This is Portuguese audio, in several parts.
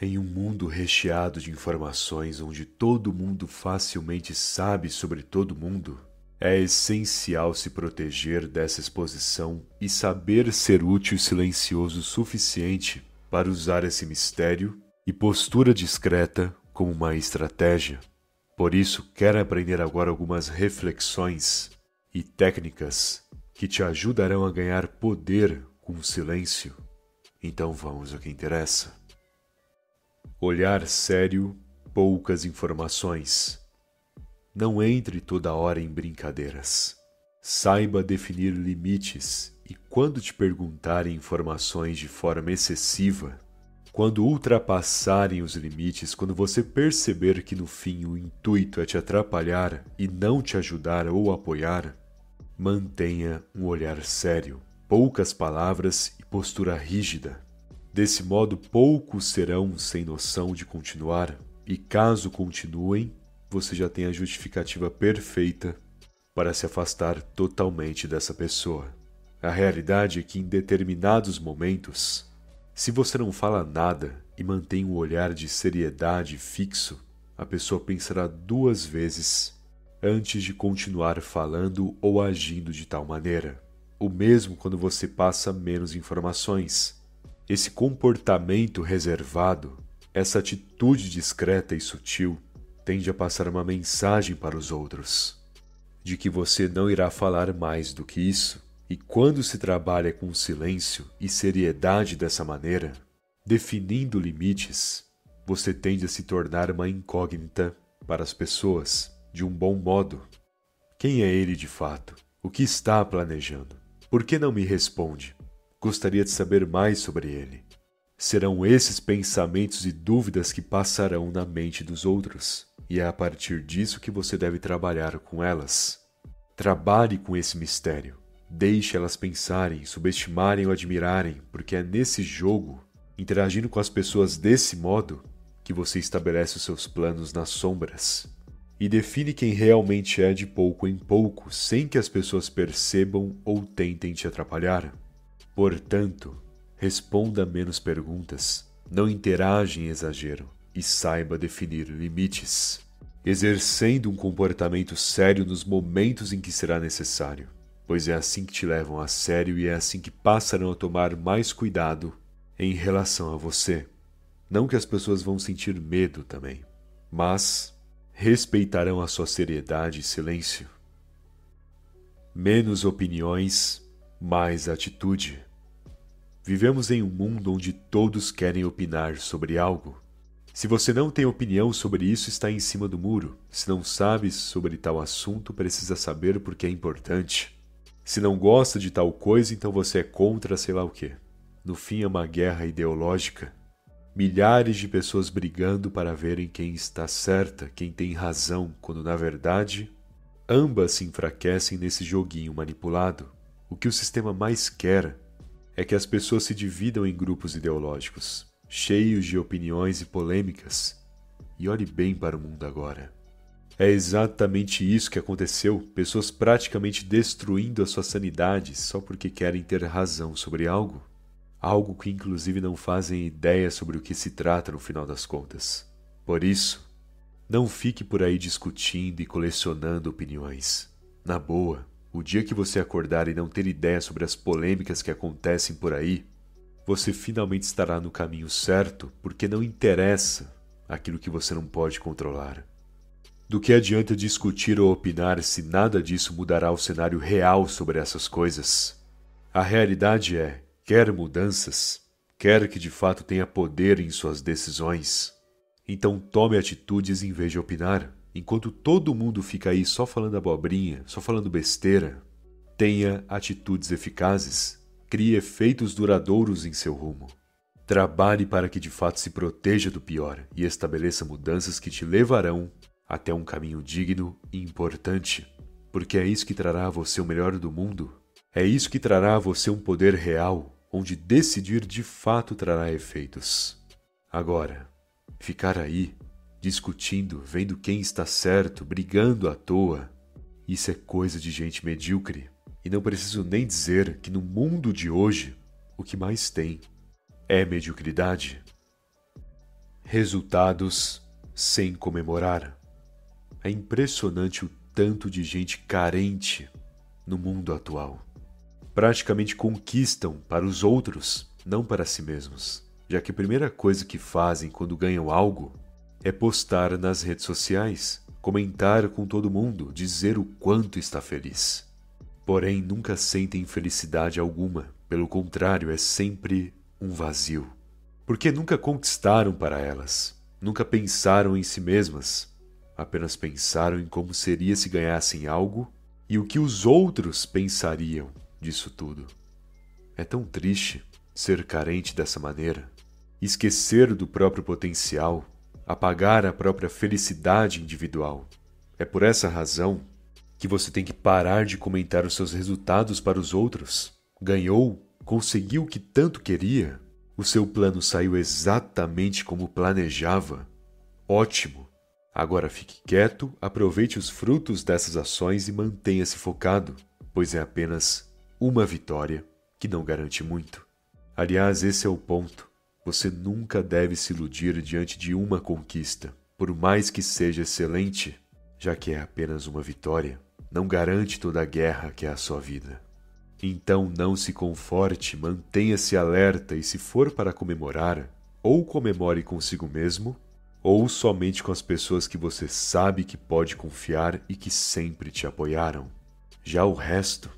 Em um mundo recheado de informações onde todo mundo facilmente sabe sobre todo mundo, é essencial se proteger dessa exposição e saber ser útil e silencioso o suficiente para usar esse mistério e postura discreta como uma estratégia. Por isso, quero aprender agora algumas reflexões e técnicas que te ajudarão a ganhar poder com o silêncio. Então vamos ao que interessa. Olhar sério, poucas informações. Não entre toda hora em brincadeiras. Saiba definir limites e, quando te perguntarem informações de forma excessiva, quando ultrapassarem os limites, quando você perceber que no fim o intuito é te atrapalhar e não te ajudar ou apoiar, mantenha um olhar sério, poucas palavras e postura rígida. Desse modo, poucos serão sem noção de continuar, e caso continuem, você já tem a justificativa perfeita para se afastar totalmente dessa pessoa. A realidade é que em determinados momentos, se você não fala nada e mantém um olhar de seriedade fixo, a pessoa pensará duas vezes antes de continuar falando ou agindo de tal maneira. O mesmo quando você passa menos informações esse comportamento reservado, essa atitude discreta e sutil, tende a passar uma mensagem para os outros de que você não irá falar mais do que isso. E quando se trabalha com silêncio e seriedade dessa maneira, definindo limites, você tende a se tornar uma incógnita para as pessoas, de um bom modo. Quem é ele de fato? O que está planejando? Por que não me responde? Gostaria de saber mais sobre ele. Serão esses pensamentos e dúvidas que passarão na mente dos outros, e é a partir disso que você deve trabalhar com elas. Trabalhe com esse mistério. Deixe elas pensarem, subestimarem ou admirarem, porque é nesse jogo, interagindo com as pessoas desse modo, que você estabelece os seus planos nas sombras e define quem realmente é de pouco em pouco, sem que as pessoas percebam ou tentem te atrapalhar. Portanto, responda menos perguntas, não interaja em exagero e saiba definir limites, exercendo um comportamento sério nos momentos em que será necessário, pois é assim que te levam a sério e é assim que passarão a tomar mais cuidado em relação a você. Não que as pessoas vão sentir medo também, mas respeitarão a sua seriedade e silêncio. Menos opiniões, mais atitude. Vivemos em um mundo onde todos querem opinar sobre algo. Se você não tem opinião sobre isso, está em cima do muro. Se não sabe sobre tal assunto, precisa saber porque é importante. Se não gosta de tal coisa, então você é contra sei lá o quê. No fim, é uma guerra ideológica. Milhares de pessoas brigando para verem quem está certa, quem tem razão, quando na verdade ambas se enfraquecem nesse joguinho manipulado. O que o sistema mais quer é que as pessoas se dividam em grupos ideológicos, cheios de opiniões e polêmicas. E olhe bem para o mundo agora. É exatamente isso que aconteceu: pessoas praticamente destruindo a sua sanidade só porque querem ter razão sobre algo. Algo que, inclusive, não fazem ideia sobre o que se trata no final das contas. Por isso, não fique por aí discutindo e colecionando opiniões. Na boa, o dia que você acordar e não ter ideia sobre as polêmicas que acontecem por aí, você finalmente estará no caminho certo, porque não interessa aquilo que você não pode controlar. Do que adianta discutir ou opinar se nada disso mudará o cenário real sobre essas coisas? A realidade é: quer mudanças, quer que de fato tenha poder em suas decisões, então tome atitudes em vez de opinar. Enquanto todo mundo fica aí só falando abobrinha, só falando besteira, tenha atitudes eficazes, crie efeitos duradouros em seu rumo. Trabalhe para que de fato se proteja do pior e estabeleça mudanças que te levarão até um caminho digno e importante, porque é isso que trará a você o melhor do mundo. É isso que trará a você um poder real, onde decidir de fato trará efeitos. Agora, ficar aí discutindo, vendo quem está certo, brigando à toa. Isso é coisa de gente medíocre. E não preciso nem dizer que no mundo de hoje, o que mais tem é mediocridade. Resultados sem comemorar. É impressionante o tanto de gente carente no mundo atual. Praticamente conquistam para os outros, não para si mesmos, já que a primeira coisa que fazem quando ganham algo é postar nas redes sociais, comentar com todo mundo, dizer o quanto está feliz. Porém, nunca sentem felicidade alguma, pelo contrário, é sempre um vazio. Porque nunca conquistaram para elas, nunca pensaram em si mesmas, apenas pensaram em como seria se ganhassem algo e o que os outros pensariam disso tudo. É tão triste ser carente dessa maneira, esquecer do próprio potencial, apagar a própria felicidade individual. É por essa razão que você tem que parar de comentar os seus resultados para os outros. Ganhou? Conseguiu o que tanto queria? O seu plano saiu exatamente como planejava? Ótimo! Agora fique quieto, aproveite os frutos dessas ações e mantenha-se focado, pois é apenas uma vitória que não garante muito. Aliás, esse é o ponto. Você nunca deve se iludir diante de uma conquista, por mais que seja excelente, já que é apenas uma vitória não garante toda a guerra que é a sua vida. Então não se conforte, mantenha-se alerta e, se for para comemorar, ou comemore consigo mesmo, ou somente com as pessoas que você sabe que pode confiar e que sempre te apoiaram. Já o resto,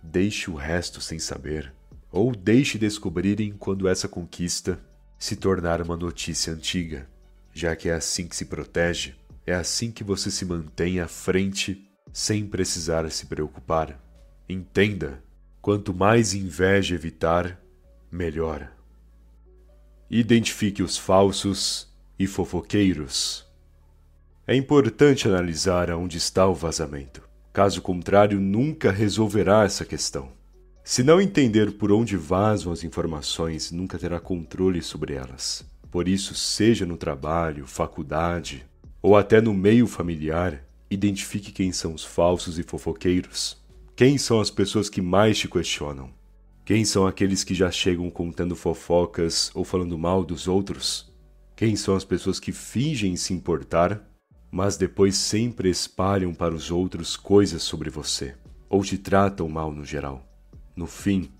deixe o resto sem saber, ou deixe descobrirem quando essa conquista se tornar uma notícia antiga, já que é assim que se protege, é assim que você se mantém à frente sem precisar se preocupar. Entenda: quanto mais inveja evitar, melhor. Identifique os falsos e fofoqueiros. É importante analisar aonde está o vazamento. Caso contrário, nunca resolverá essa questão. Se não entender por onde vazam as informações, nunca terá controle sobre elas. Por isso, seja no trabalho, faculdade ou até no meio familiar, Identifique quem são os falsos e fofoqueiros. Quem são as pessoas que mais te questionam? Quem são aqueles que já chegam contando fofocas ou falando mal dos outros? Quem são as pessoas que fingem se importar, mas depois sempre espalham para os outros coisas sobre você, ou te tratam mal no geral? No fim,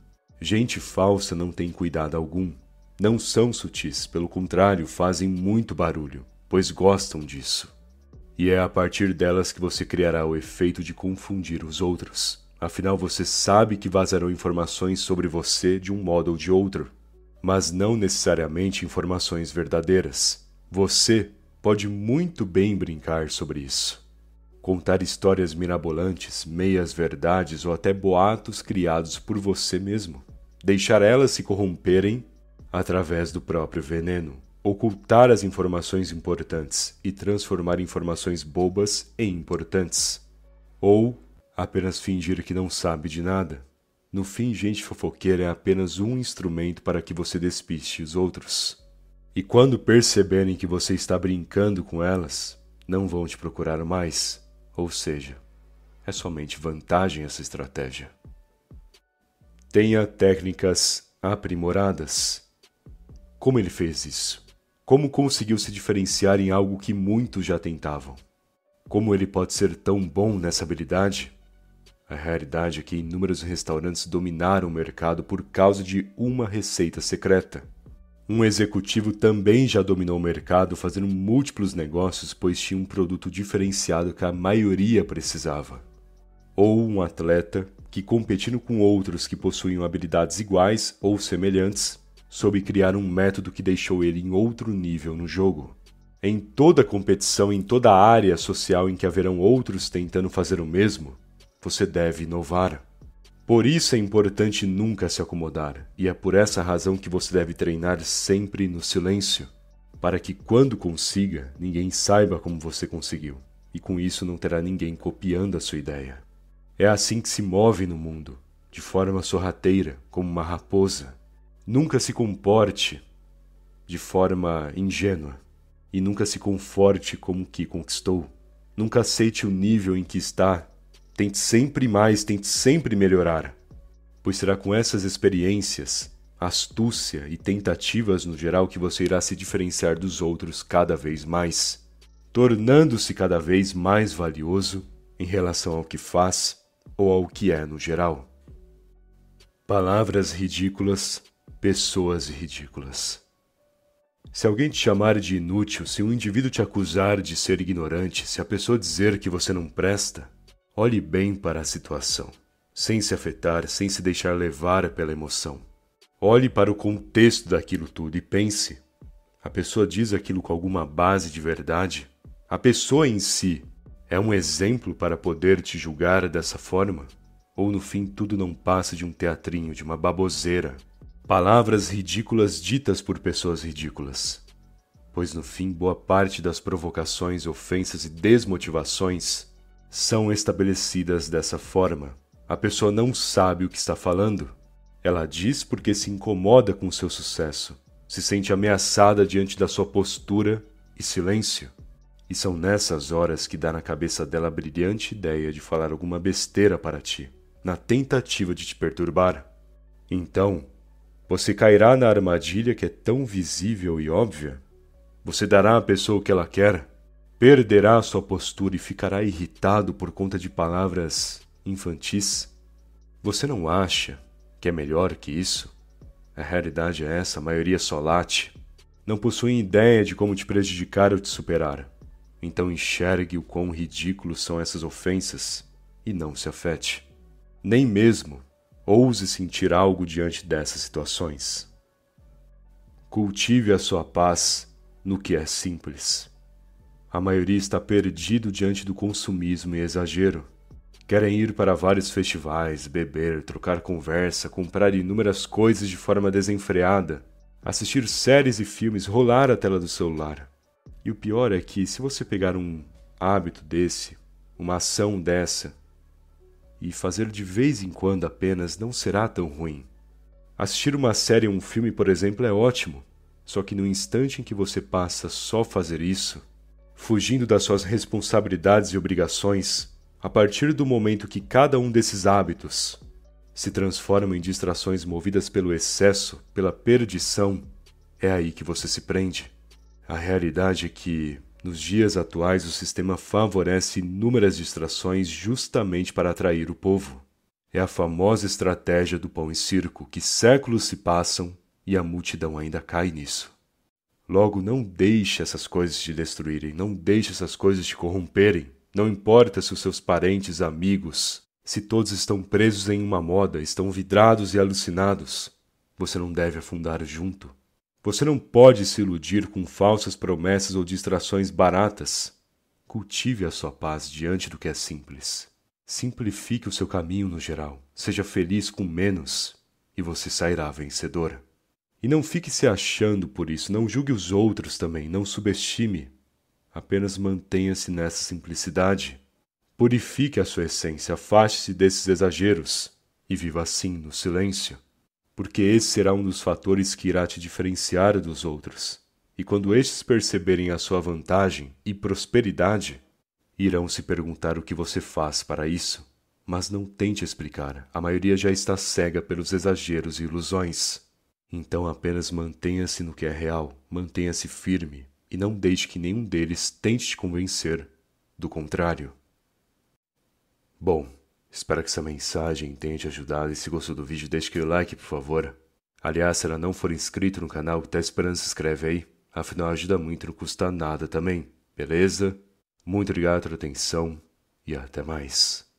gente falsa não tem cuidado algum. Não são sutis, pelo contrário, fazem muito barulho, pois gostam disso. E é a partir delas que você criará o efeito de confundir os outros. Afinal, você sabe que vazarão informações sobre você de um modo ou de outro, mas não necessariamente informações verdadeiras. Você pode muito bem brincar sobre isso. Contar histórias mirabolantes, meias verdades ou até boatos criados por você mesmo. Deixar elas se corromperem através do próprio veneno ocultar as informações importantes e transformar informações bobas em importantes. Ou apenas fingir que não sabe de nada. No fim, gente fofoqueira é apenas um instrumento para que você despiste os outros. E quando perceberem que você está brincando com elas, não vão te procurar mais. Ou seja, é somente vantagem essa estratégia. Tenha técnicas aprimoradas. Como ele fez isso? Como conseguiu se diferenciar em algo que muitos já tentavam? Como ele pode ser tão bom nessa habilidade? A realidade é que inúmeros restaurantes dominaram o mercado por causa de uma receita secreta. Um executivo também já dominou o mercado fazendo múltiplos negócios, pois tinha um produto diferenciado que a maioria precisava. Ou um atleta que, competindo com outros que possuíam habilidades iguais ou semelhantes, soube criar um método que deixou ele em outro nível no jogo. Em toda competição, em toda área social em que haverão outros tentando fazer o mesmo, você deve inovar. Por isso é importante nunca se acomodar, e é por essa razão que você deve treinar sempre no silêncio, para que quando consiga, ninguém saiba como você conseguiu, e com isso não terá ninguém copiando a sua ideia. É assim que se move no mundo, de forma sorrateira, como uma raposa, Nunca se comporte de forma ingênua e nunca se conforte como que conquistou. Nunca aceite o nível em que está. Tente sempre mais, tente sempre melhorar, pois será com essas experiências, astúcia e tentativas no geral que você irá se diferenciar dos outros cada vez mais, tornando-se cada vez mais valioso em relação ao que faz ou ao que é no geral. Palavras ridículas, pessoas ridículas. Se alguém te chamar de inútil, se um indivíduo te acusar de ser ignorante, se a pessoa dizer que você não presta, olhe bem para a situação, sem se afetar, sem se deixar levar pela emoção. Olhe para o contexto daquilo tudo e pense: a pessoa diz aquilo com alguma base de verdade? A pessoa em si é um exemplo para poder te julgar dessa forma? Ou no fim tudo não passa de um teatrinho, de uma baboseira? Palavras ridículas ditas por pessoas ridículas. Pois no fim, boa parte das provocações, ofensas e desmotivações são estabelecidas dessa forma. A pessoa não sabe o que está falando. Ela diz porque se incomoda com seu sucesso, se sente ameaçada diante da sua postura e silêncio. E são nessas horas que dá na cabeça dela a brilhante ideia de falar alguma besteira para ti na tentativa de te perturbar. Então, você cairá na armadilha que é tão visível e óbvia. Você dará à pessoa o que ela quer, perderá sua postura e ficará irritado por conta de palavras infantis. Você não acha que é melhor que isso? A realidade é essa, a maioria só late. Não possuem ideia de como te prejudicar ou te superar. Então enxergue o quão ridículos são essas ofensas e não se afete nem mesmo ouse sentir algo diante dessas situações. Cultive a sua paz no que é simples. A maioria está perdido diante do consumismo e exagero. Querem ir para vários festivais, beber, trocar conversa, comprar inúmeras coisas de forma desenfreada, assistir séries e filmes, rolar a tela do celular. E o pior é que, se você pegar um hábito desse, uma ação dessa, e fazer de vez em quando apenas não será tão ruim. Assistir uma série ou um filme, por exemplo, é ótimo, só que no instante em que você passa só fazer isso, fugindo das suas responsabilidades e obrigações, a partir do momento que cada um desses hábitos se transforma em distrações movidas pelo excesso, pela perdição, é aí que você se prende. A realidade é que nos dias atuais, o sistema favorece inúmeras distrações justamente para atrair o povo. É a famosa estratégia do pão e circo, que séculos se passam e a multidão ainda cai nisso. Logo, não deixe essas coisas te destruírem, não deixe essas coisas te corromperem. Não importa se os seus parentes, amigos, se todos estão presos em uma moda, estão vidrados e alucinados, você não deve afundar junto. Você não pode se iludir com falsas promessas ou distrações baratas. Cultive a sua paz diante do que é simples. Simplifique o seu caminho no geral. Seja feliz com menos e você sairá vencedora. E não fique se achando por isso, não julgue os outros também, não subestime. Apenas mantenha-se nessa simplicidade. Purifique a sua essência, afaste-se desses exageros e viva assim no silêncio porque esse será um dos fatores que irá te diferenciar dos outros. E quando estes perceberem a sua vantagem e prosperidade, irão se perguntar o que você faz para isso. Mas não tente explicar, a maioria já está cega pelos exageros e ilusões. Então apenas mantenha-se no que é real, mantenha-se firme e não deixe que nenhum deles tente te convencer do contrário. Bom, Espero que essa mensagem tenha te ajudado e se gostou do vídeo deixe aquele like por favor. Aliás, se ela não for inscrito no canal, tá esperando se inscreve aí. Afinal ajuda muito, não custa nada também. Beleza? Muito obrigado pela atenção e até mais.